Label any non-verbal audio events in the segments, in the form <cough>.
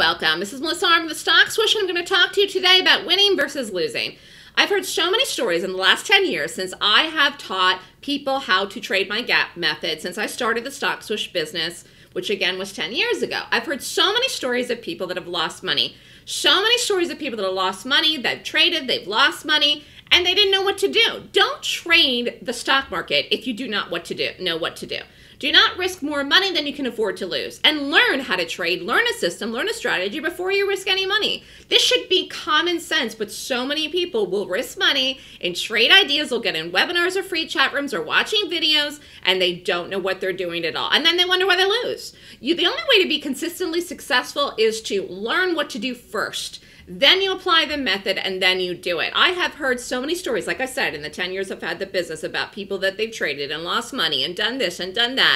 welcome. This is Melissa Armo the Stock Swoosh, and I'm going to talk to you today about winning versus losing. I've heard so many stories in the last 10 years since I have taught people how to trade my gap method since I started the Stock Swoosh business, which again was 10 years ago. I've heard so many stories of people that have lost money. So many stories of people that have lost money, that traded, they've lost money, and they didn't know what to do. Don't trade the stock market if you do not what to do, know what to do. Do not risk more money than you can afford to lose. And learn how to trade, learn a system, learn a strategy before you risk any money. This should be common sense, but so many people will risk money and trade ideas, they'll get in webinars or free chat rooms or watching videos, and they don't know what they're doing at all. And then they wonder why they lose. You, the only way to be consistently successful is to learn what to do first then you apply the method and then you do it. I have heard so many stories, like I said, in the 10 years I've had the business about people that they've traded and lost money and done this and done that.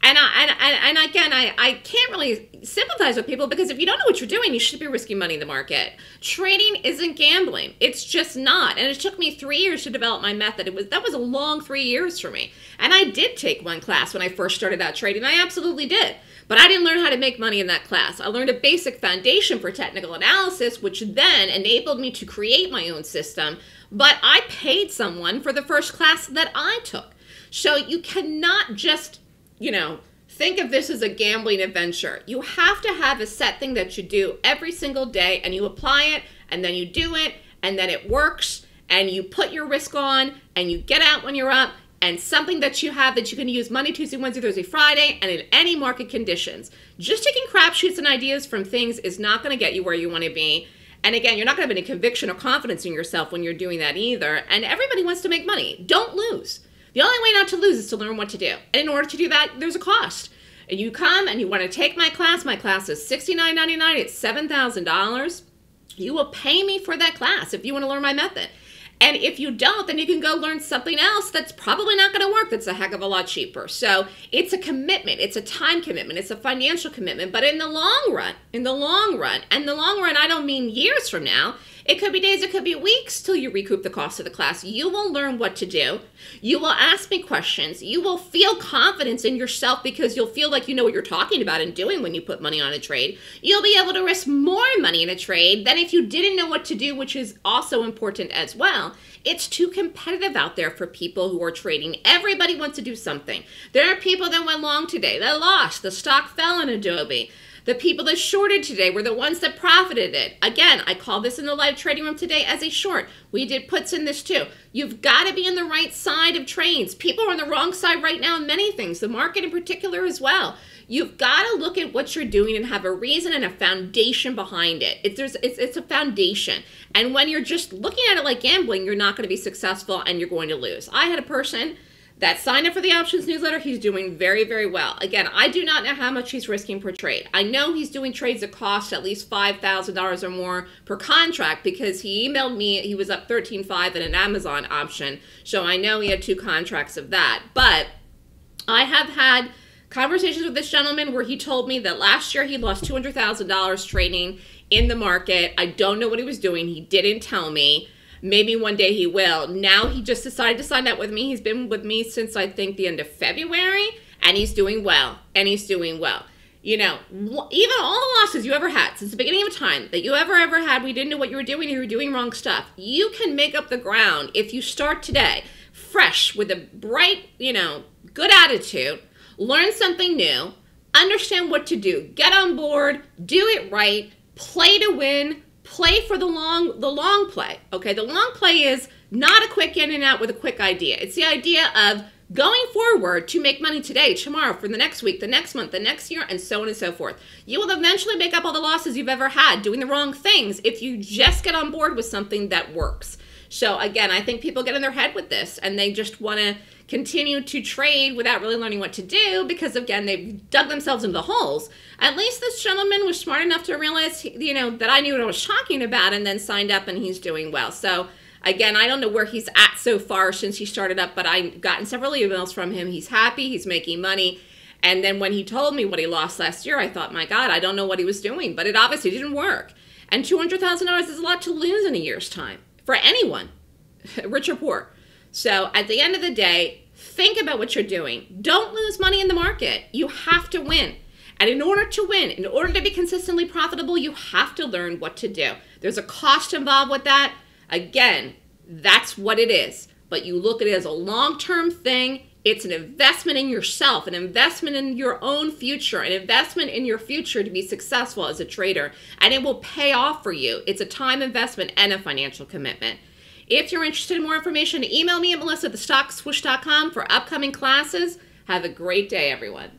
And, I, and, and again, I, I can't really sympathize with people because if you don't know what you're doing, you should be risking money in the market. Trading isn't gambling. It's just not. And it took me three years to develop my method. It was That was a long three years for me. And I did take one class when I first started out trading. I absolutely did. But I didn't learn how to make money in that class. I learned a basic foundation for technical analysis, which then enabled me to create my own system. But I paid someone for the first class that I took. So you cannot just, you know, think of this as a gambling adventure. You have to have a set thing that you do every single day and you apply it and then you do it and then it works and you put your risk on and you get out when you're up and something that you have that you can use Monday, Tuesday, Wednesday, Thursday, Friday, and in any market conditions. Just taking crapshoots and ideas from things is not going to get you where you want to be. And again, you're not going to have any conviction or confidence in yourself when you're doing that either. And everybody wants to make money. Don't lose. The only way not to lose is to learn what to do. And in order to do that, there's a cost. And you come and you want to take my class. My class is $69.99. It's $7,000. You will pay me for that class if you want to learn my method. And if you don't, then you can go learn something else that's probably not going to work that's a heck of a lot cheaper. So it's a commitment, it's a time commitment, it's a financial commitment. But in the long run, in the long run, and the long run, I don't mean years from now, it could be days, it could be weeks till you recoup the cost of the class. You will learn what to do. You will ask me questions. You will feel confidence in yourself because you'll feel like you know what you're talking about and doing when you put money on a trade. You'll be able to risk more money in a trade than if you didn't know what to do, which is also important as well. It's too competitive out there for people who are trading. Everybody wants to do something. There are people that went long today that lost. The stock fell in Adobe. The people that shorted today were the ones that profited it. Again, I call this in the live trading room today as a short. We did puts in this too. You've got to be on the right side of trades. People are on the wrong side right now in many things, the market in particular as well. You've got to look at what you're doing and have a reason and a foundation behind it. It's, there's, it's, it's a foundation. And when you're just looking at it like gambling, you're not going to be successful and you're going to lose. I had a person that signed up for the options newsletter, he's doing very, very well. Again, I do not know how much he's risking per trade. I know he's doing trades that cost at least $5,000 or more per contract because he emailed me, he was up 13.5 in an Amazon option. So I know he had two contracts of that. But I have had conversations with this gentleman where he told me that last year he lost $200,000 trading in the market. I don't know what he was doing. He didn't tell me. Maybe one day he will. Now he just decided to sign up with me. He's been with me since I think the end of February, and he's doing well. And he's doing well. You know, even all the losses you ever had since the beginning of time that you ever ever had, we didn't know what you were doing. You were doing wrong stuff. You can make up the ground if you start today, fresh with a bright, you know, good attitude. Learn something new. Understand what to do. Get on board. Do it right. Play to win play for the long the long play. Okay, the long play is not a quick in and out with a quick idea. It's the idea of going forward to make money today, tomorrow, for the next week, the next month, the next year, and so on and so forth. You will eventually make up all the losses you've ever had doing the wrong things if you just get on board with something that works. So again, I think people get in their head with this and they just want to continue to trade without really learning what to do because again they've dug themselves into the holes. At least this gentleman was smart enough to realize you know that i knew what i was talking about and then signed up and he's doing well. So again i don't know where he's at so far since he started up but i've gotten several emails from him. He's happy he's making money. And then when he told me what he lost last year i thought my god i don't know what he was doing but it obviously didn't work. And $200000 is a lot to lose in a year's time for anyone <laughs> rich or poor so at the end of the day, think about what you're doing. Don't lose money in the market. You have to win. And in order to win, in order to be consistently profitable, you have to learn what to do. There's a cost involved with that. Again, that's what it is. But you look at it as a long term thing. It's an investment in yourself, an investment in your own future, an investment in your future to be successful as a trader. And it will pay off for you. It's a time investment and a financial commitment. If you're interested in more information, email me at melissa at thestockswoosh.com for upcoming classes. Have a great day, everyone.